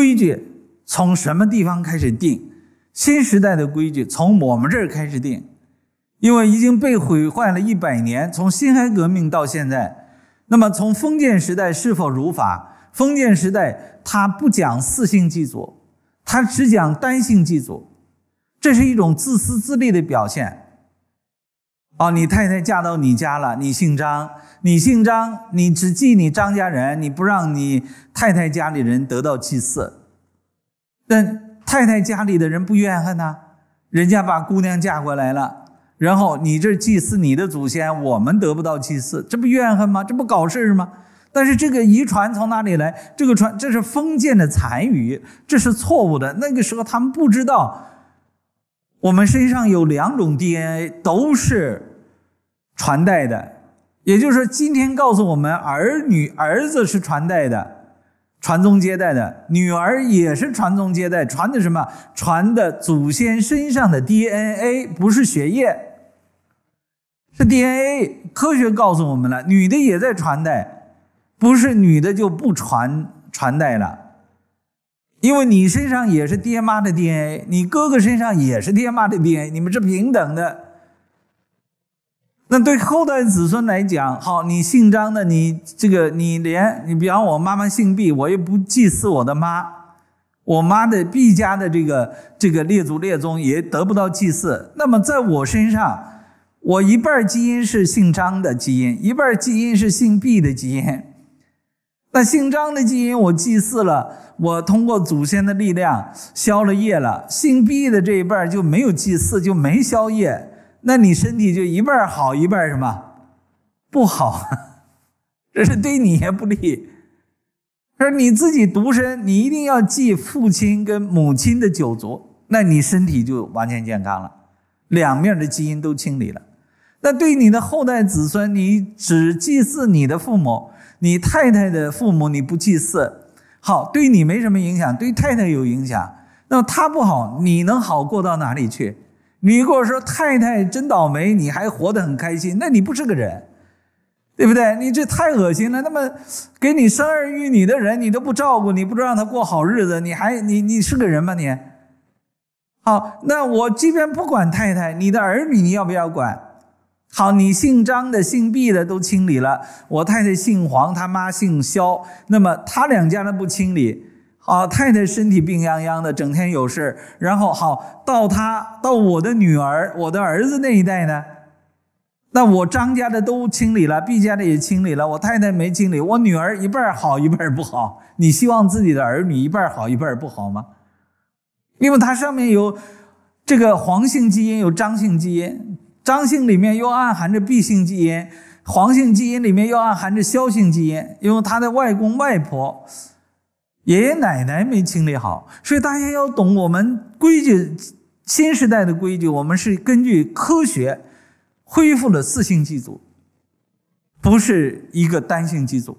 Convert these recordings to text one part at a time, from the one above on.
规矩从什么地方开始定？新时代的规矩从我们这儿开始定，因为已经被毁坏了一百年，从辛亥革命到现在。那么从封建时代是否如法？封建时代它不讲四姓祭祖，它只讲单姓祭祖，这是一种自私自利的表现。哦，你太太嫁到你家了，你姓张，你姓张，你只祭你张家人，你不让你太太家里人得到祭祀。但太太家里的人不怨恨呐，人家把姑娘嫁过来了，然后你这祭祀你的祖先，我们得不到祭祀，这不怨恨吗？这不搞事吗？但是这个遗传从哪里来？这个传这是封建的残余，这是错误的。那个时候他们不知道，我们身上有两种 DNA 都是传代的，也就是说，今天告诉我们儿女儿子是传代的，传宗接代的，女儿也是传宗接代，传的什么？传的祖先身上的 DNA，不是血液，是 DNA。科学告诉我们了，女的也在传代。不是女的就不传传代了，因为你身上也是爹妈的 DNA，你哥哥身上也是爹妈的 DNA，你们是平等的。对后代子孙来讲，好，你姓张的，你这个你连你比方我妈妈姓毕，我又不祭祀我的妈，我妈的毕家的这个这个列祖列宗也得不到祭祀。那么在我身上，我一半基因是姓张的基因，一半基因是姓毕的基因。那姓张的基因我祭祀了，我通过祖先的力量消了业了。姓毕的这一半就没有祭祀，就没消业。那你身体就一半好，一半什么不好？这是对你也不利。说你自己独身，你一定要祭父亲跟母亲的九族，那你身体就完全健康了，两面的基因都清理了。那对你的后代子孙，你只祭祀你的父母。你太太的父母你不祭祀，好，对你没什么影响，对太太有影响。那他不好，你能好过到哪里去？你如果说太太真倒霉，你还活得很开心，那你不是个人，对不对？你这太恶心了。那么给你生儿育女的人，你都不照顾，你不知让他过好日子，你还你你是个人吗？你好，那我即便不管太太，你的儿女你要不要管？好，你姓张的、姓毕的都清理了，我太太姓黄，他妈姓肖，那么他两家的不清理，好，太太身体病殃殃的，整天有事然后好到他到我的女儿、我的儿子那一代呢，那我张家的都清理了，毕家的也清理了，我太太没清理，我女儿一半好一半不好，你希望自己的儿女一半好一半不好吗？因为它上面有这个黄性基因，有张性基因。张性里面又暗含着毕性基因，黄性基因里面又暗含着肖性基因，因为他的外公外婆、爷爷奶奶没清理好，所以大家要懂我们规矩，新时代的规矩，我们是根据科学恢复了四性祭祖，不是一个单性祭祖，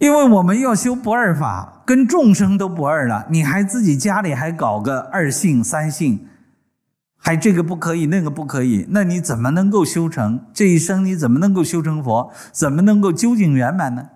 因为我们要修不二法，跟众生都不二了，你还自己家里还搞个二性三性。还这个不可以，那个不可以，那你怎么能够修成这一生？你怎么能够修成佛？怎么能够究竟圆满呢？